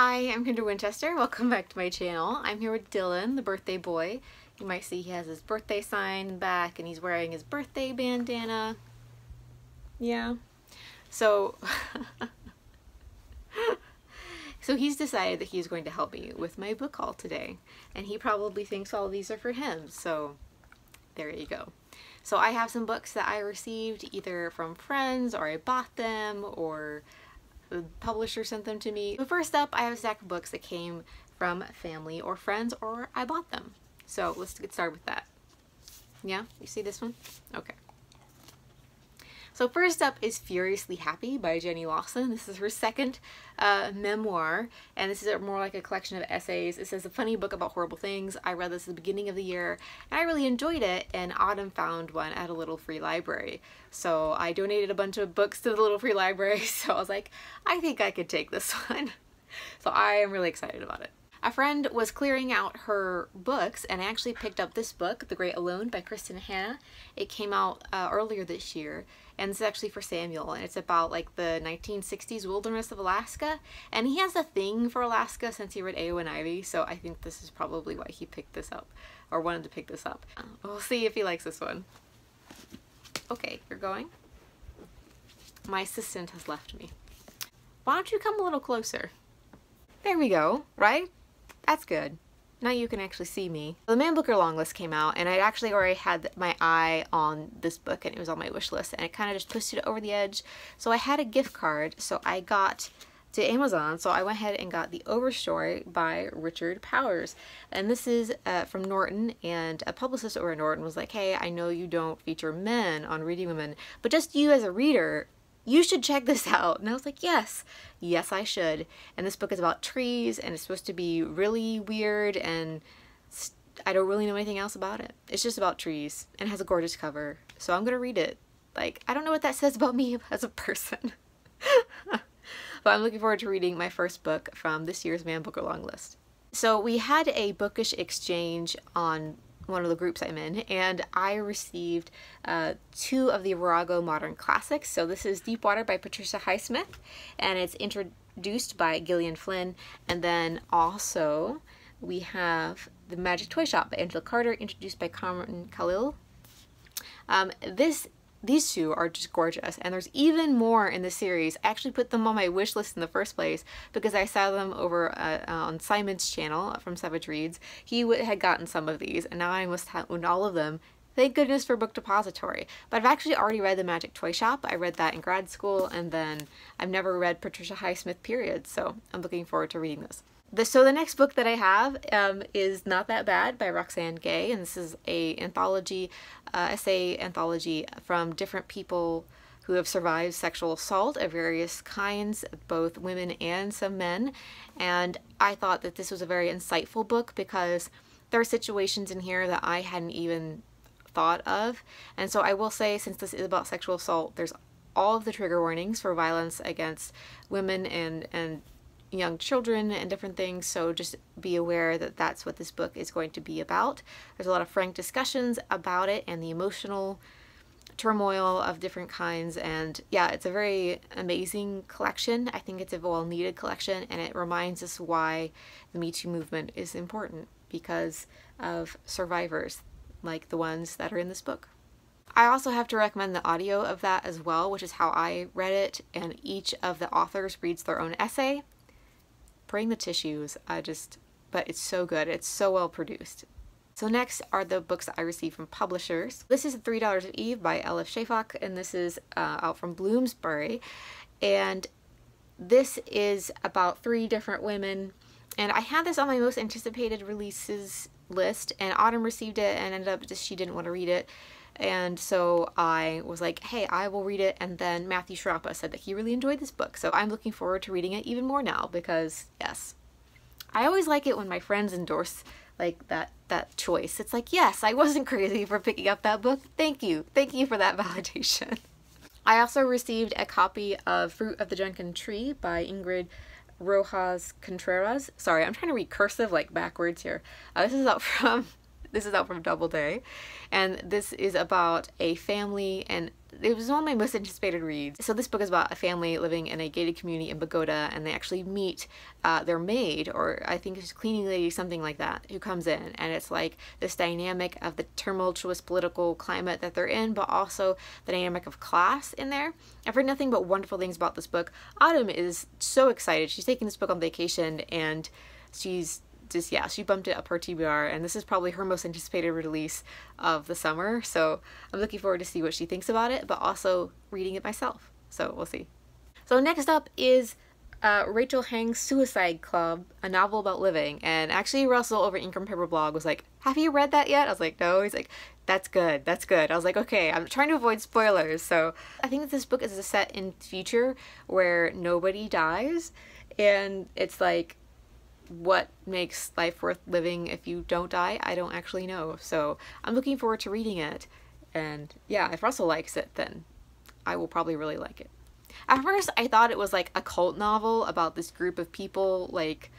Hi, I'm Kendra Winchester. Welcome back to my channel. I'm here with Dylan, the birthday boy. You might see he has his birthday sign back and he's wearing his birthday bandana. Yeah. So, so he's decided that he's going to help me with my book haul today. And he probably thinks all these are for him. So there you go. So I have some books that I received either from friends or I bought them or the publisher sent them to me. But first up, I have a stack of books that came from family or friends or I bought them. So let's get started with that. Yeah, you see this one? Okay. So first up is Furiously Happy by Jenny Lawson. This is her second uh, memoir, and this is more like a collection of essays. It says a funny book about horrible things. I read this at the beginning of the year, and I really enjoyed it, and Autumn found one at a little free library. So I donated a bunch of books to the little free library, so I was like, I think I could take this one. So I am really excited about it. A friend was clearing out her books and I actually picked up this book, The Great Alone by Kristin Hannah. It came out uh, earlier this year and it's actually for Samuel and it's about like the 1960s wilderness of Alaska and he has a thing for Alaska since he read Eowyn Ivy so I think this is probably why he picked this up or wanted to pick this up. We'll see if he likes this one. Okay, you're going? My assistant has left me. Why don't you come a little closer? There we go, right? That's good. Now you can actually see me. The Man Booker long list came out and I actually already had my eye on this book and it was on my wish list and it kind of just pushed it over the edge. So I had a gift card so I got to Amazon so I went ahead and got The Overstory by Richard Powers and this is uh, from Norton and a publicist over at Norton was like hey I know you don't feature men on Reading Women but just you as a reader you should check this out. And I was like, yes, yes, I should. And this book is about trees and it's supposed to be really weird and I don't really know anything else about it. It's just about trees and has a gorgeous cover. So I'm going to read it. Like, I don't know what that says about me as a person. but I'm looking forward to reading my first book from this year's Man Booker Long List. So we had a bookish exchange on one of the groups I'm in, and I received uh, two of the Virago Modern Classics. So this is Deep Water by Patricia Highsmith, and it's introduced by Gillian Flynn, and then also we have The Magic Toy Shop by Angela Carter, introduced by Carmen Callil. Um, this these two are just gorgeous and there's even more in the series. I actually put them on my wish list in the first place because I saw them over uh, on Simon's channel from Savidge Reads. He had gotten some of these and now I must own all of them. Thank goodness for Book Depository. But I've actually already read The Magic Toy Shop. I read that in grad school and then I've never read Patricia Highsmith period so I'm looking forward to reading this. The, so the next book that I have um, is Not That Bad by Roxane Gay, and this is a anthology, uh, essay anthology from different people who have survived sexual assault of various kinds, both women and some men. And I thought that this was a very insightful book because there are situations in here that I hadn't even thought of. And so I will say, since this is about sexual assault, there's all of the trigger warnings for violence against women and, and young children and different things so just be aware that that's what this book is going to be about. There's a lot of frank discussions about it and the emotional turmoil of different kinds and yeah it's a very amazing collection. I think it's a well needed collection and it reminds us why the Me Too movement is important because of survivors like the ones that are in this book. I also have to recommend the audio of that as well, which is how I read it, and each of the authors reads their own essay bring the tissues. I just, but it's so good. It's so well produced. So next are the books that I received from publishers. This is Three Daughters of Eve by Elif Shafak, and this is uh, out from Bloomsbury. And this is about three different women. And I had this on my most anticipated releases list, and Autumn received it and ended up just she didn't want to read it. And so I was like, hey, I will read it. And then Matthew Sciarappa said that he really enjoyed this book. So I'm looking forward to reading it even more now because, yes. I always like it when my friends endorse like that that choice. It's like, yes, I wasn't crazy for picking up that book. Thank you. Thank you for that validation. I also received a copy of Fruit of the Drunken Tree by Ingrid Rojas Contreras. Sorry, I'm trying to read cursive like backwards here. Uh, this is out from this is out from Doubleday. And this is about a family and it was one of my most anticipated reads. So this book is about a family living in a gated community in Bogota, and they actually meet uh, their maid, or I think it's cleaning lady, something like that, who comes in, and it's like this dynamic of the tumultuous political climate that they're in, but also the dynamic of class in there. I've heard nothing but wonderful things about this book. Autumn is so excited. She's taking this book on vacation, and she's just yeah she bumped it up her TBR and this is probably her most anticipated release of the summer so I'm looking forward to see what she thinks about it but also reading it myself so we'll see. So next up is uh, Rachel Heng's Suicide Club, a novel about living. And actually, Russell over and Paper blog was like, Have you read that yet? I was like, No. He's like, That's good. That's good. I was like, Okay, I'm trying to avoid spoilers. So I think that this book is a set in future where nobody dies. And it's like what makes life worth living if you don't die, I don't actually know. So I'm looking forward to reading it. And yeah, if Russell likes it, then I will probably really like it. At first, I thought it was like a cult novel about this group of people, like,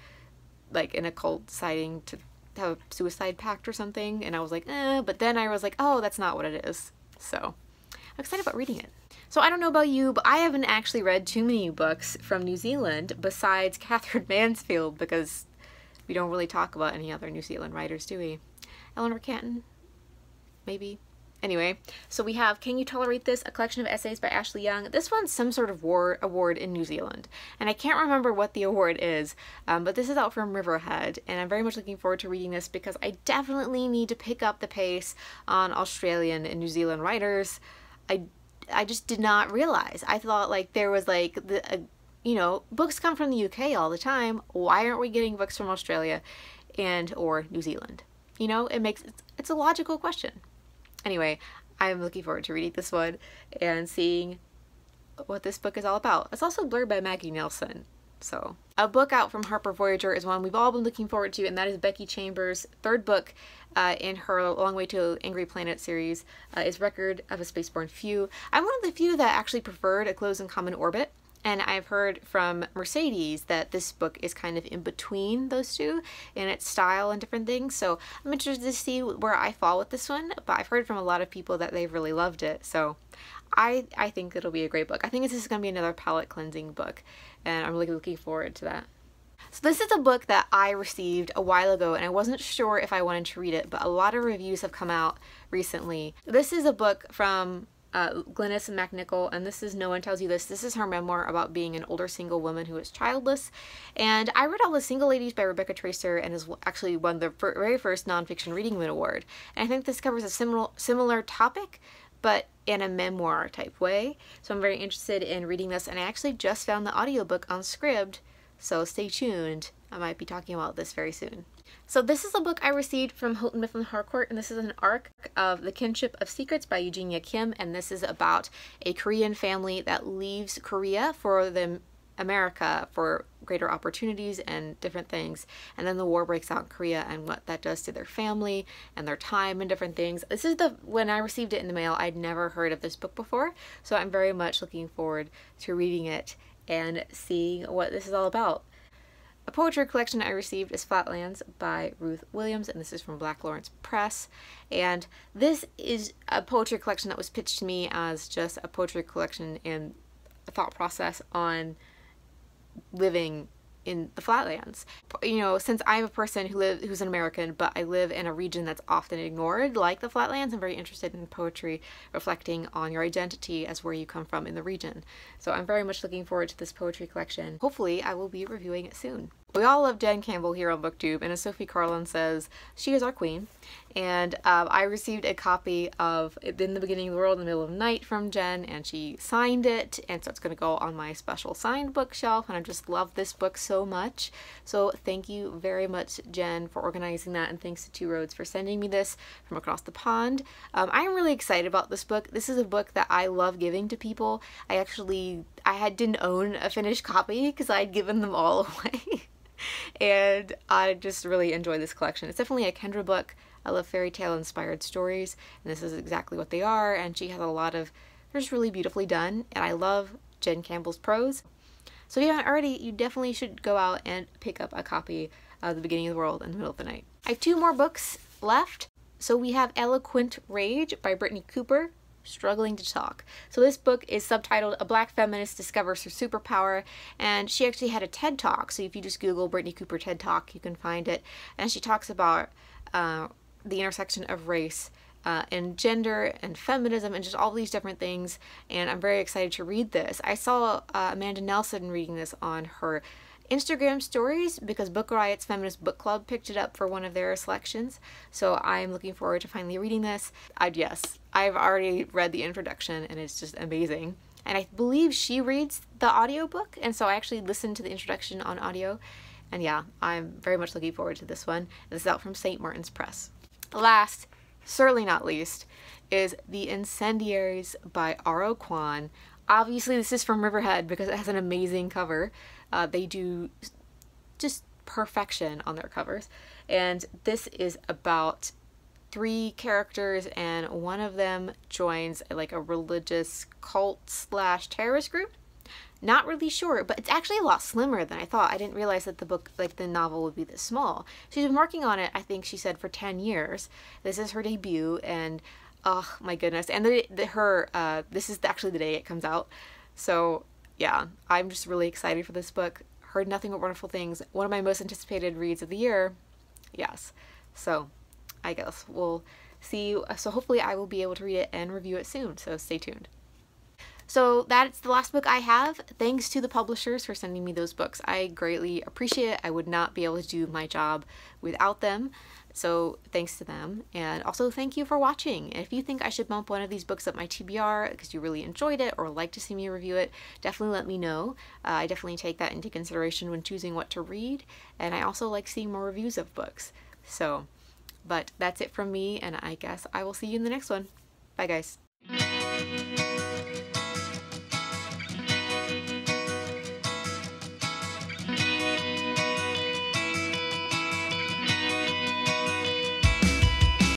like in a cult deciding to have a suicide pact or something. And I was like, eh. But then I was like, oh, that's not what it is. So I'm excited about reading it. So I don't know about you, but I haven't actually read too many books from New Zealand besides Katherine Mansfield because we don't really talk about any other New Zealand writers, do we? Eleanor Catton? Maybe. Anyway, so we have Can You Tolerate This? A collection of essays by Ashleigh Young. This one's some sort of war award in New Zealand. And I can't remember what the award is, um, but this is out from Riverhead. And I'm very much looking forward to reading this because I definitely need to pick up the pace on Australian and New Zealand writers. I I just did not realize. I thought like there was like the a, you know, books come from the UK all the time. Why aren't we getting books from Australia and or New Zealand? You know, it makes it's, it's a logical question. Anyway, I'm looking forward to reading this one and seeing what this book is all about. It's also blurred by Maggie Nelson. So, a book out from Harper Voyager is one we've all been looking forward to, and that is Becky Chambers' third book uh, in her Long Way to Angry Planet series, uh, is Record of a Spaceborn Few. I'm one of the few that actually preferred A Close and Common Orbit. And I've heard from Mercedes that this book is kind of in between those two in its style and different things. So I'm interested to see where I fall with this one. But I've heard from a lot of people that they've really loved it. So I, I think it'll be a great book. I think this is going to be another palate cleansing book. And I'm really looking forward to that. So this is a book that I received a while ago and I wasn't sure if I wanted to read it, but a lot of reviews have come out recently. This is a book from uh, Glynnis MacNicol, and this is No One Tells You This. This is her memoir about being an older single woman who is childless. And I read all the Single Ladies by Rebecca Traister and is actually won the very first nonfiction reading award. And I think this covers a similar similar topic, but in a memoir type way. So I'm very interested in reading this, and I actually just found the audiobook on Scribd, so stay tuned. I might be talking about this very soon. So this is a book I received from Houghton Mifflin Harcourt, and this is an arc of The Kinship of Secrets by Eugenia Kim, and this is about a Korean family that leaves Korea for the America for greater opportunities and different things. And then the war breaks out in Korea and what that does to their family and their time and different things. This is the, when I received it in the mail, I'd never heard of this book before. So I'm very much looking forward to reading it and seeing what this is all about. A poetry collection I received is Flatlands by Ruth Williams, and this is from Black Lawrence Press. And this is a poetry collection that was pitched to me as just a poetry collection and a thought process on living in the flatlands. You know, since I'm a person who live who's an American, but I live in a region that's often ignored, like the flatlands, I'm very interested in poetry reflecting on your identity as where you come from in the region. So I'm very much looking forward to this poetry collection. Hopefully, I will be reviewing it soon. We all love Jen Campbell here on BookTube, and as Sophie Carlin says, she is our queen. And um, I received a copy of In the Beginning of the World in the Middle of the Night from Jen, and she signed it, and so it's going to go on my special signed bookshelf, and I just love this book so much. So thank you very much, Jen, for organizing that, and thanks to Two Roads for sending me this from across the pond. Um, I'm really excited about this book. This is a book that I love giving to people. I actually, I had didn't own a finished copy because I'd given them all away and I just really enjoy this collection. It's definitely a Kendra book. I love fairy tale inspired stories, and this is exactly what they are. And she has a lot of, they're just really beautifully done, and I love Jen Campbell's prose. So if you haven't already, you definitely should go out and pick up a copy of The Beginning of the World in the Middle of the Night. I have two more books left. So we have Eloquent Rage by Brittney Cooper. Struggling to talk. So this book is subtitled A Black Feminist Discovers Her Superpower and she actually had a TED Talk. So if you just Google Brittney Cooper TED Talk, you can find it. And she talks about uh, the intersection of race uh, and gender and feminism and just all these different things. And I'm very excited to read this. I saw uh, Amanda Nelson reading this on her Instagram stories because Book Riot's Feminist Book Club picked it up for one of their selections. So I'm looking forward to finally reading this. I'd yes, I've already read the introduction and it's just amazing. And I believe she reads the audiobook and so I actually listened to the introduction on audio. And yeah, I'm very much looking forward to this one. This is out from St. Martin's Press. Last, certainly not least, is The Incendiaries by R.O. Kwon. Obviously, this is from Riverhead because it has an amazing cover. Uh, they do just perfection on their covers. And this is about three characters and one of them joins like a religious cult slash terrorist group not really sure, but it's actually a lot slimmer than I thought. I didn't realize that the book, like the novel, would be this small. She's been working on it, I think she said, for 10 years. This is her debut, and oh my goodness. And the, the her, uh, this is actually the day it comes out. So yeah, I'm just really excited for this book. Heard nothing but wonderful things. One of my most anticipated reads of the year. Yes. So I guess we'll see. So hopefully I will be able to read it and review it soon. So stay tuned. So that's the last book I have. Thanks to the publishers for sending me those books. I greatly appreciate it. I would not be able to do my job without them. So thanks to them. And also thank you for watching. If you think I should bump one of these books up my TBR because you really enjoyed it or like to see me review it, definitely let me know. Uh, I definitely take that into consideration when choosing what to read. And I also like seeing more reviews of books. So, but that's it from me and I guess I will see you in the next one. Bye guys.